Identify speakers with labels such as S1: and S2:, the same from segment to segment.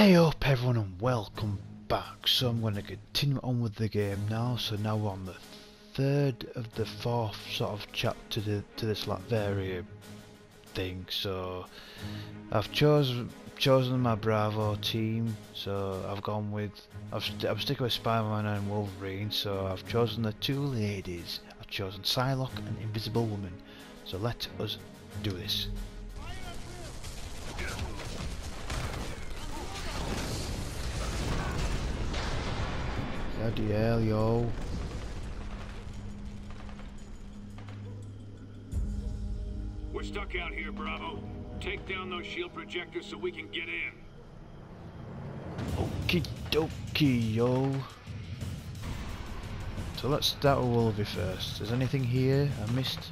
S1: Hey up everyone and welcome back. So I'm going to continue on with the game now. So now we're on the third of the fourth sort of chapter to, to this Latveria thing. So I've chosen chosen my Bravo team. So I've gone with I've st I'm sticking with Spider-Man and Wolverine. So I've chosen the two ladies. I've chosen Psylocke and Invisible Woman. So let us do this. Bloody hell, yo.
S2: We're stuck out here, Bravo. Take down those shield projectors so we can get in.
S1: Okie dokie, yo. So let's start with Wolvie first. Is anything here I missed?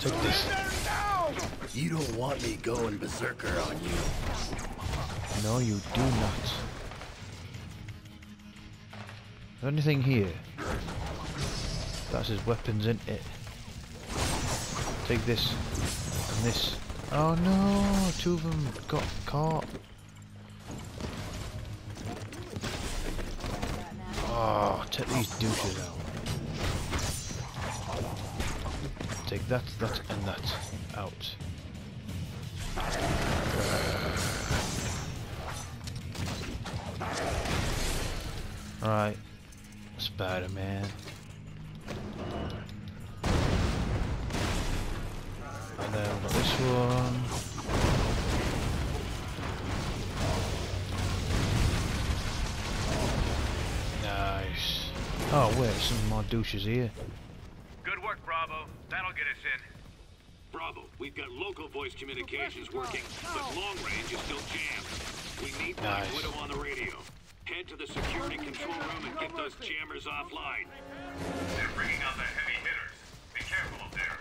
S1: Take this.
S3: You don't want me going berserker on you.
S1: No, you do not. Is there anything here? That's his weapons, isn't it? Take this and this. Oh no, two of them got caught. Oh, take these douches out. That, that, and that out. Uh, Alright. Spider-Man. And then we've got this one. Nice. Oh wait, some more douches here.
S4: Good work, Bravo. That'll get us in.
S2: Bravo, we've got local voice communications working, but long range is still jammed. We need Black
S1: Nice.
S2: Widow on the radio. Head to the security control room and get those jammers offline.
S4: They're bringing out the heavy hitters. Be careful up there.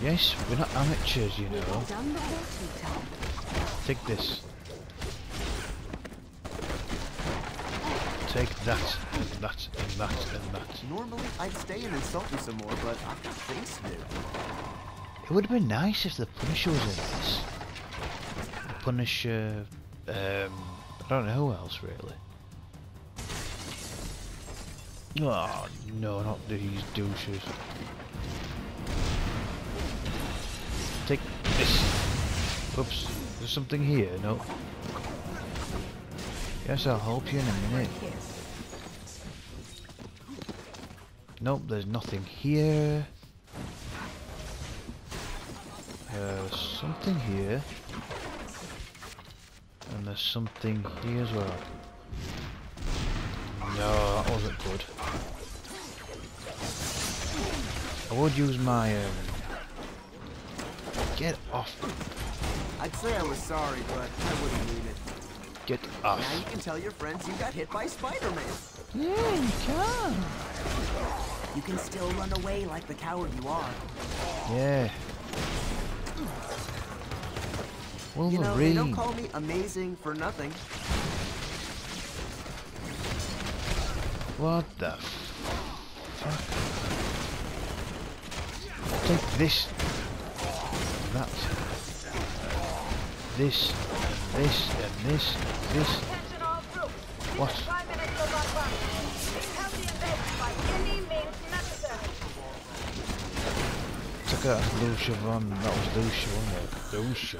S1: Yes, we're not amateurs, you know.
S5: Done the best we can.
S1: Take this. Take that, and that, and that, and that.
S3: Normally, I'd stay and insult you some more, but I've got things to do.
S1: It would have been nice if the Punisher was in this. The Punisher, um, I don't know who else really. Oh no, not these douches. Take this. Oops, there's something here, no? Yes, I'll help you in a minute. Nope, there's nothing here. There's something here. And there's something here as well. No, that wasn't good. I would use my um Get off
S3: I'd say I was sorry, but I wouldn't mean it.
S1: Get
S3: Now you can tell your friends you got hit by Spider-Man.
S1: Yeah, you can.
S3: You can still run away like the coward you are.
S1: Yeah.
S3: Well you know, they don't call me amazing for nothing.
S1: What the fuck? Take this. That. This. This. And this. And this. What? Took out Lucia Von. That was Lucia, wasn't it? Lucia.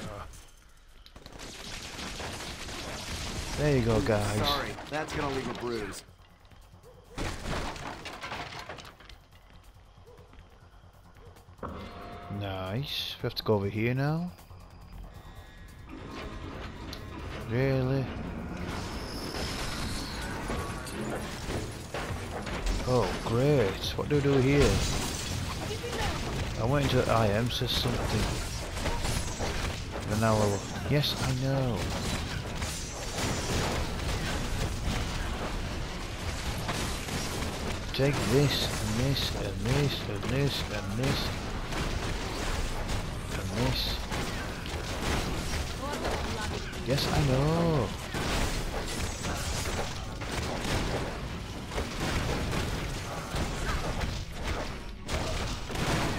S1: There you go, guys.
S3: Sorry, that's gonna leave a bruise.
S1: Nice. We have to go over here now. Really? Oh, great. What do I do here? I went into IM says something. And now I'll... Yes, I know. Take this, and this, and this, and this, and this, and this. Yes, I know.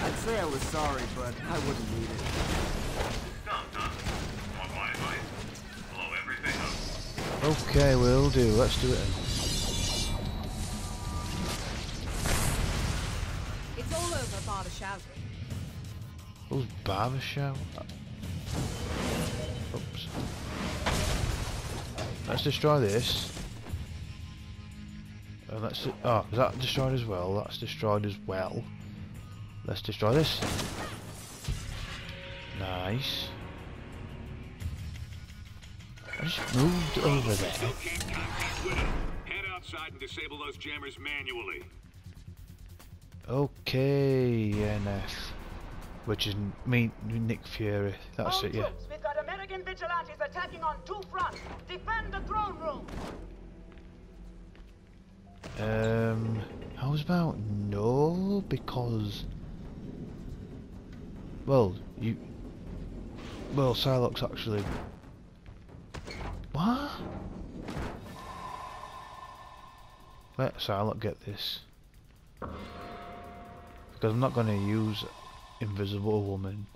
S3: I'd say I was sorry, but I wouldn't need it.
S4: Stop, huh? Want my advice? Blow everything up.
S1: Okay, will do. Let's do it.
S5: It's all over, bar the shouting.
S1: Who's barber show? Let's destroy this. And let's. Oh, is that destroyed as well? That's destroyed as well. Let's destroy this. Nice. I just moved over there.
S2: Still can't contact Widow. Head outside and disable those jammers manually.
S1: Okay, NF. Which is me, Nick Fury. That's
S6: All
S1: it, yeah.
S6: American vigilantes attacking on two fronts. Defend the throne room.
S1: Um, how's about no? Because, well, you, well, Psylocke's actually, what? Let Psylocke get this, because I'm not going to use Invisible Woman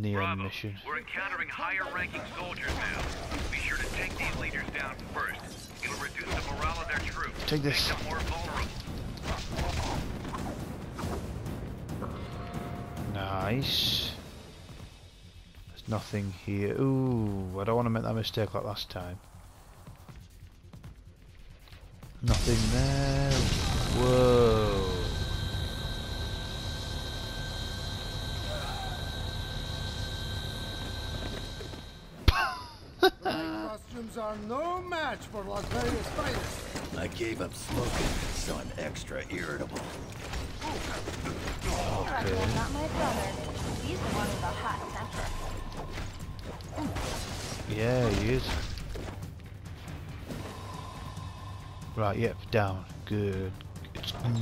S1: the end
S4: Bravo.
S1: mission.
S4: We're encountering higher-ranking soldiers now. Be sure to take these leaders down first. It'll reduce the morale of their troops.
S1: Take this.
S4: Make them more vulnerable.
S1: Nice. There's nothing here. Ooh, I don't want to make that mistake like last time. Nothing there. Whoa.
S7: Costumes are no match for Latveria's finest.
S8: I gave up smoking, so I'm extra irritable.
S1: Okay.
S5: Not my brother. He's the one with a hot temper.
S1: Yeah, he is. Right, yep, down. Good. It's good.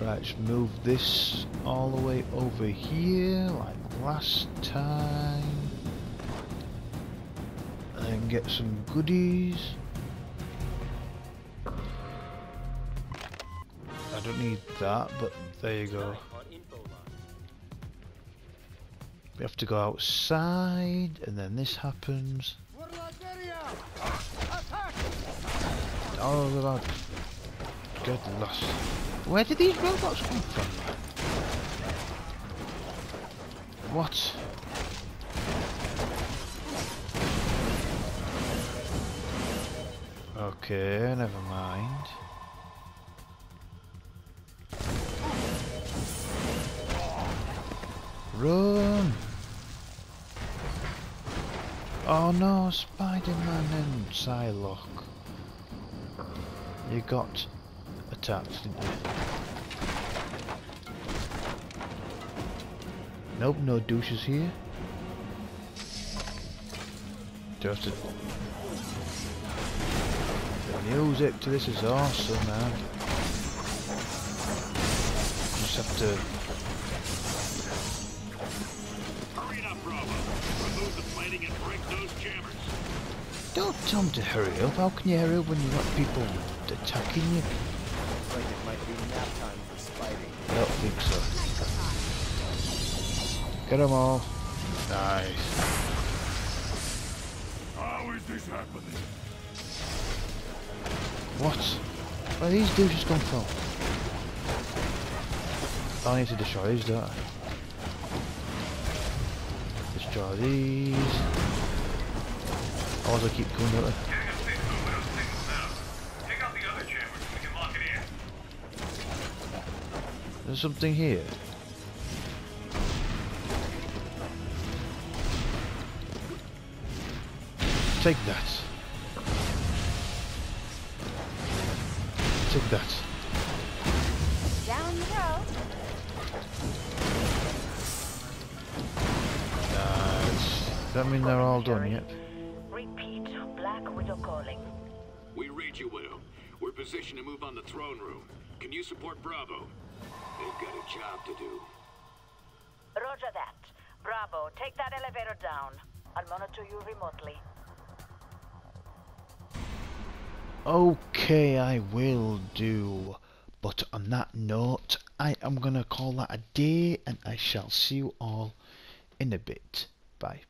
S1: Right, let's move this all the way over here, like last time. And get some goodies. I don't need that, but there you go. We have to go outside, and then this happens. Oh, God. Good loss. Where did these robots come from? What? Okay, never mind. Run! Oh no, Spider-Man and Psylocke. You got attacked, didn't you? Nope, no douches here. Just a... The music to this is awesome, man. Just have to...
S2: Hurry up, Bravo. Remove the plating and break those jammers.
S1: Don't tell them to hurry up. How can you hurry up when you got people attacking you?
S3: Like it might be nap time for Spidey.
S1: I don't think so. Get them all. Nice.
S4: How is this happening?
S1: What? Where these douches come from? I need to destroy these, don't I? Destroy these. Also keep.
S4: Take out the other jammers so we can lock it in.
S1: There's something here. Take that. Take that.
S5: Down you go.
S1: Nice. Does that mean they're all done yet?
S6: Repeat. Black Widow calling.
S2: We read you, Widow. We're positioned to move on the throne room. Can you support Bravo? They've got a job to do.
S6: Roger that. Bravo, take that elevator down. I'll monitor you remotely.
S1: Okay, I will do. But on that note, I am going to call that a day and I shall see you all in a bit. Bye.